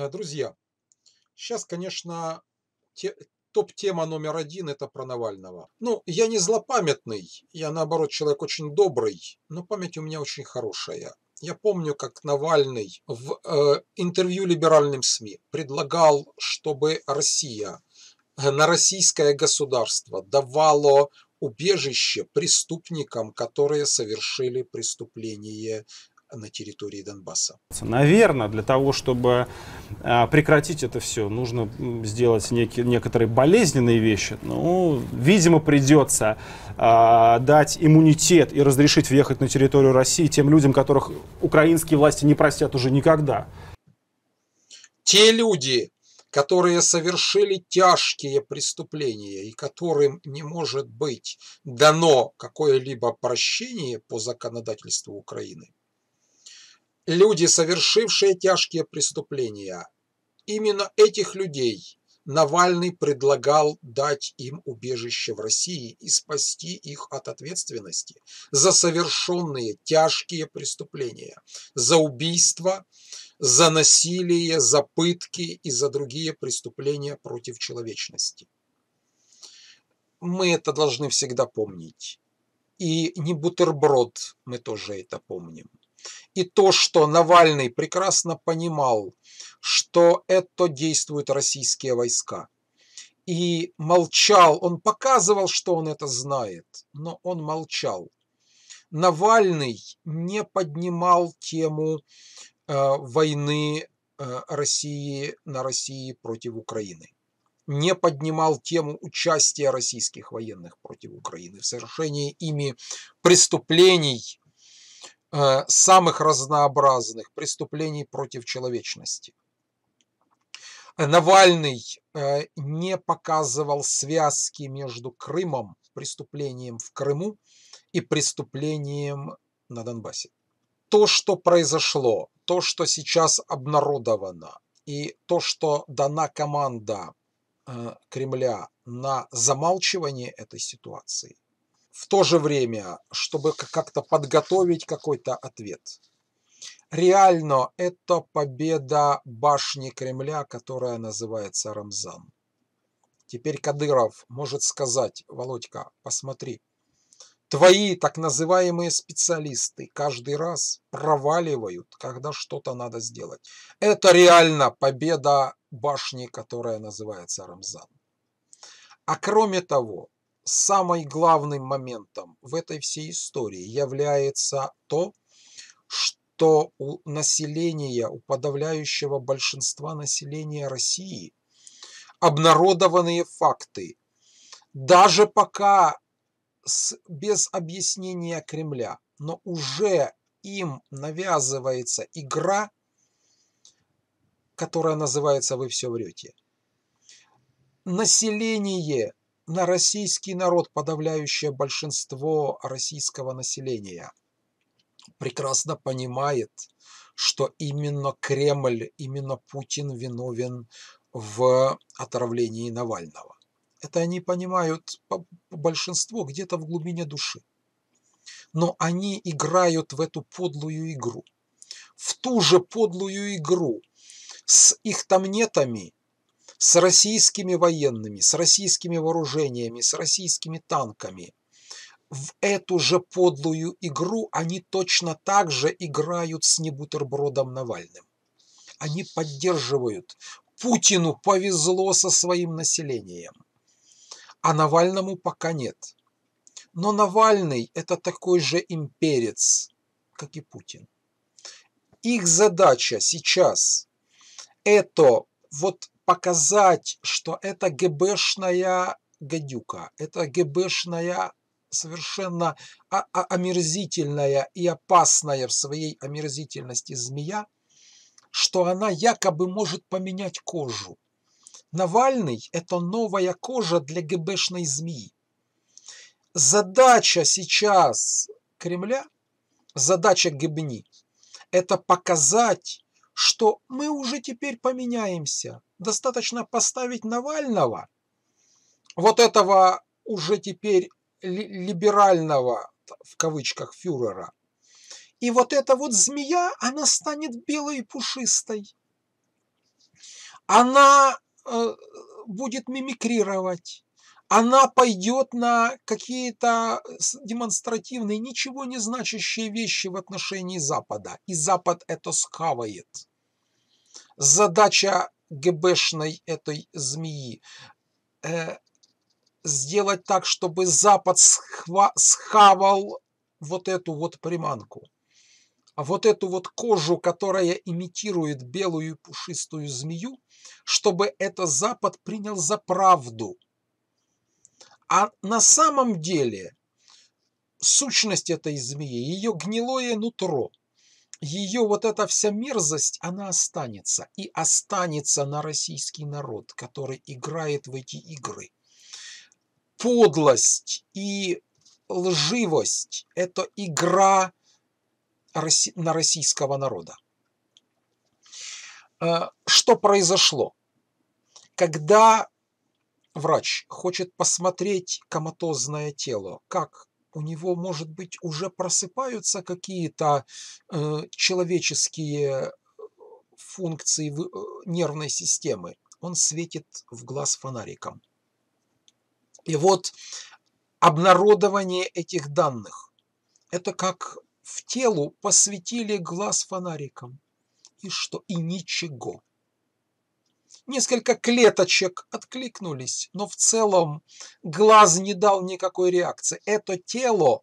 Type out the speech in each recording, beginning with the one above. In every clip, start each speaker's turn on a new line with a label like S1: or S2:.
S1: Э, друзья, сейчас, конечно, те- топ-тема номер один– это про Навального. Ну, я не злопамятный, я, наоборот, человек очень добрый, но память у меня очень хорошая. Я помню, как Навальный в э, интервью либеральным СМИ предлагал, чтобы Россия э, на российское государство давало убежище преступникам, которые совершили преступление на территории Донбасса.
S2: Наверное, для того, чтобы а, прекратить это все, нужно сделать некие, некоторые болезненные вещи. Ну, видимо, придется а, дать иммунитет и разрешить въехать на территорию России тем людям, которых украинские власти не простят уже никогда.
S1: Те люди, которые совершили тяжкие преступления и которым не может быть дано какое-либо прощение по законодательству Украины, люди, совершившие тяжкие преступления, именно этих людей Навальный предлагал дать им убежище в России и спасти их от ответственности за совершенные тяжкие преступления, за убийство, за насилие, за пытки и за другие преступления против человечности. Мы это должны всегда помнить. И не бутерброд, мы тоже это помним. И то, что Навальный прекрасно понимал, что это действуют российские войска. И молчал, он показывал, что он это знает, но он молчал. Навальный не поднимал тему э, войны э, России на России против Украины. Не поднимал тему участия российских военных против Украины в совершении ими преступлений самых разнообразных преступлений против человечности. Навальный э, не показывал связки между Крымом, преступлением в Крыму и преступлением на Донбассе. То, что произошло, то, что сейчас обнародовано, и то, что дана команда э, Кремля на замалчивание этой ситуации – в то же время, чтобы как-то подготовить какой-то ответ. Реально это победа башни Кремля, которая называется Рамзан. Теперь Кадыров может сказать, Володька, посмотри, твои так называемые специалисты каждый раз проваливают, когда что-то надо сделать. Это реально победа башни, которая называется Рамзан. А кроме того, самым главным моментом в этой всей истории является то, что у населения, у подавляющего большинства населения России обнародованные факты, даже пока с, без объяснения Кремля, но уже им навязывается игра, которая называется «Вы все врете». Население на российский народ, подавляющее большинство российского населения, прекрасно понимает, что именно Кремль, именно Путин виновен в отравлении Навального. Это они понимают по большинству где-то в глубине души. Но они играют в эту подлую игру. В ту же подлую игру с их тамнетами с российскими военными, с российскими вооружениями, с российскими танками. В эту же подлую игру они точно так же играют с небутербродом Навальным. Они поддерживают. Путину повезло со своим населением, а Навальному пока нет. Но Навальный – это такой же имперец, как и Путин. Их задача сейчас – это вот показать, что это ГБшная гадюка, это ГБшная совершенно омерзительная и опасная в своей омерзительности змея, что она якобы может поменять кожу. Навальный – это новая кожа для ГБшной змеи. Задача сейчас Кремля, задача ГБНИ – это показать, что мы уже теперь поменяемся. Достаточно поставить Навального, вот этого уже теперь либерального, в кавычках, фюрера. И вот эта вот змея, она станет белой и пушистой. она э, будет мимикрировать, она пойдет на какие-то демонстративные, ничего не значащие вещи в отношении Запада. И Запад это схавает. Задача ГБшной этой змеи э, сделать так, чтобы Запад схва, схавал вот эту вот приманку. А вот эту вот кожу, которая имитирует белую пушистую змею, чтобы это Запад принял за правду. А на самом деле сущность этой змеи, ее гнилое нутро, ее вот эта вся мерзость, она останется. И останется на российский народ, который играет в эти игры. Подлость и лживость – это игра на российского народа. Э, что произошло? Когда врач хочет посмотреть коматозное тело, как у него, может быть, уже просыпаются какие-то э, человеческие функции в, э, нервной системы, он светит в глаз фонариком. И вот обнародование этих данных – это как в телу посветили глаз фонариком. И что? И ничего. Несколько клеточек откликнулись, но в целом глаз не дал никакой реакции. Это тело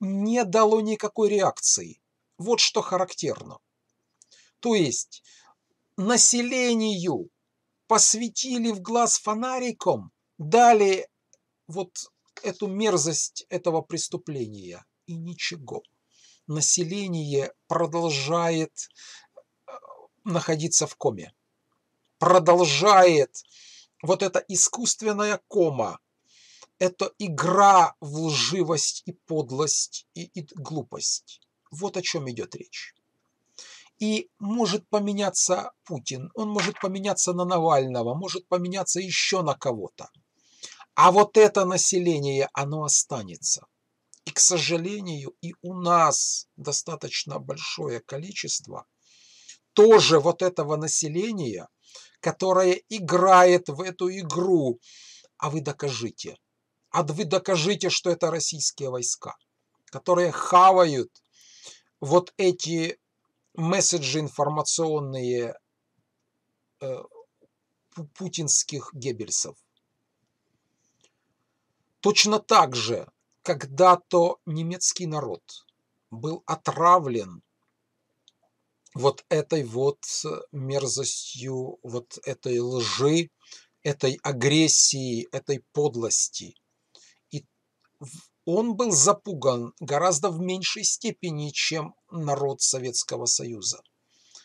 S1: не дало никакой реакции. Вот что характерно. То есть населению посветили в глаз фонариком, дали вот эту мерзость этого преступления и ничего. Население продолжает э, находиться в коме продолжает вот эта искусственная кома, это игра в лживость и подлость и, и глупость. Вот о чем идет речь. И может поменяться Путин, он может поменяться на Навального, может поменяться еще на кого-то. А вот это население, оно останется. И, к сожалению, и у нас достаточно большое количество тоже вот этого населения, которая играет в эту игру. А вы докажите. А вы докажите, что это российские войска, которые хавают вот эти месседжи информационные э, путинских геббельсов. Точно так же, когда-то немецкий народ был отравлен вот этой вот мерзостью, вот этой лжи, этой агрессии, этой подлости. И он был запуган гораздо в меньшей степени, чем народ Советского Союза.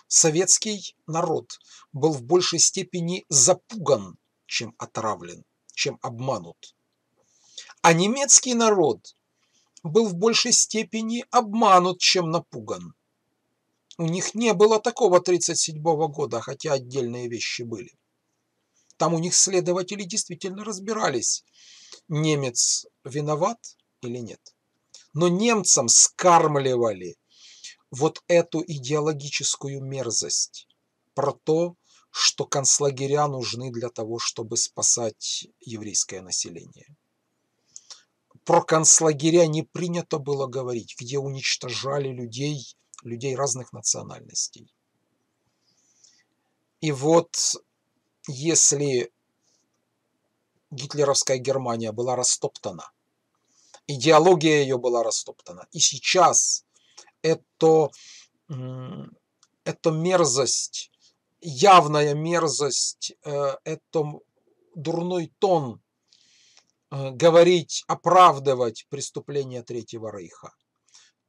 S1: Советский народ был в большей степени запуган, чем отравлен, чем обманут. А немецкий народ был в большей степени обманут, чем напуган. У них не было такого 1937 года, хотя отдельные вещи были. Там у них следователи действительно разбирались, немец виноват или нет. Но немцам скармливали вот эту идеологическую мерзость про то, что концлагеря нужны для того, чтобы спасать еврейское население. Про концлагеря не принято было говорить, где уничтожали людей людей разных национальностей. И вот если гитлеровская Германия была растоптана, идеология ее была растоптана, и сейчас это, это мерзость, явная мерзость, э, это дурной тон э, говорить, оправдывать преступления Третьего Рейха,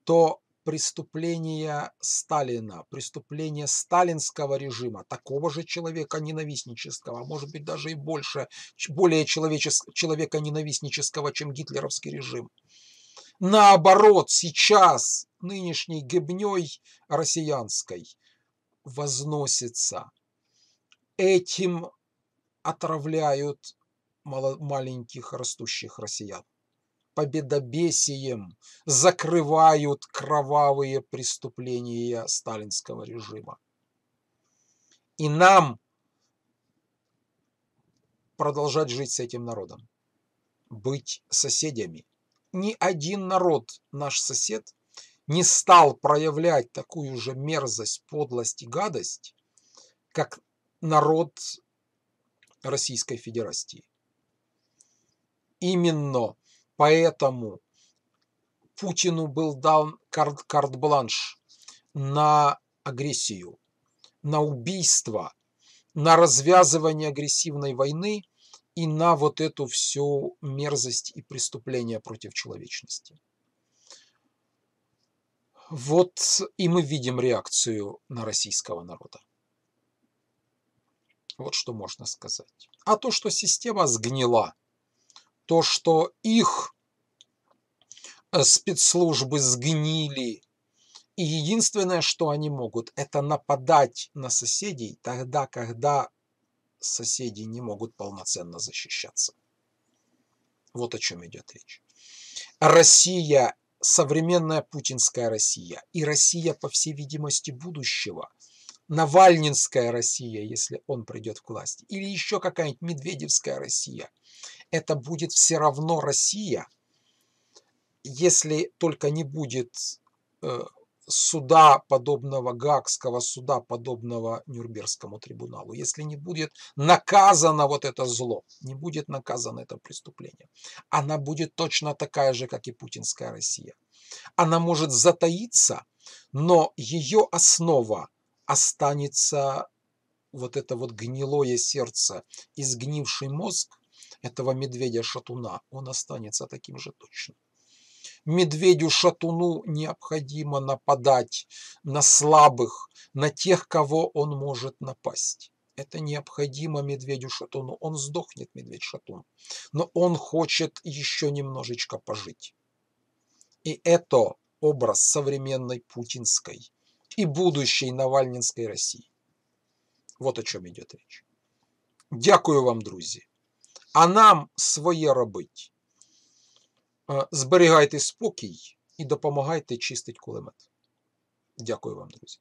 S1: то преступления Сталина, преступления сталинского режима, такого же человека ненавистнического, а может быть даже и больше, более человека ненавистнического, чем гитлеровский режим. Наоборот, сейчас нынешней гибней россиянской возносится. Этим отравляют маленьких растущих россиян победобесием закрывают кровавые преступления сталинского режима. И нам продолжать жить с этим народом, быть соседями. Ни один народ, наш сосед, не стал проявлять такую же мерзость, подлость и гадость, как народ Российской Федерации. Именно поэтому Путину был дан карт-бланш на агрессию, на убийство, на развязывание агрессивной войны и на вот эту всю мерзость и преступление против человечности. Вот и мы видим реакцию на российского народа. Вот что можно сказать. А то, что система сгнила, то, что их э, спецслужбы сгнили, и единственное, что они могут, это нападать на соседей тогда, когда соседи не могут полноценно защищаться. Вот о чем идет речь. Россия современная путинская Россия и Россия, по всей видимости, будущего, Навальнинская Россия, если он придет к власти, или еще какая-нибудь Медведевская Россия, это будет все равно Россия, если только не будет э, суда, подобного Гаагского суда, подобного Нюрнбергскому трибуналу, если не будет наказано вот это зло, не будет наказано это преступление, она будет точно такая же, как и путинская Россия. Она может затаиться, но ее основа останется вот это вот гнилое сердце и сгнивший мозг этого медведя-шатуна, он останется таким же точно медведю-шатуну необходимо нападать на слабых, на тех, кого он может напасть. Это необходимо медведю-шатуну. Он сдохнет, медведь-шатун. Но он хочет еще немножечко пожить. И это образ современной путинской и будущей Навальнинской России. Вот о чем идет речь. Дякую вам, друзі А нам своє робить. Зберігайте спокій і допомагайте чистити кулемет. Дякую вам, друзі.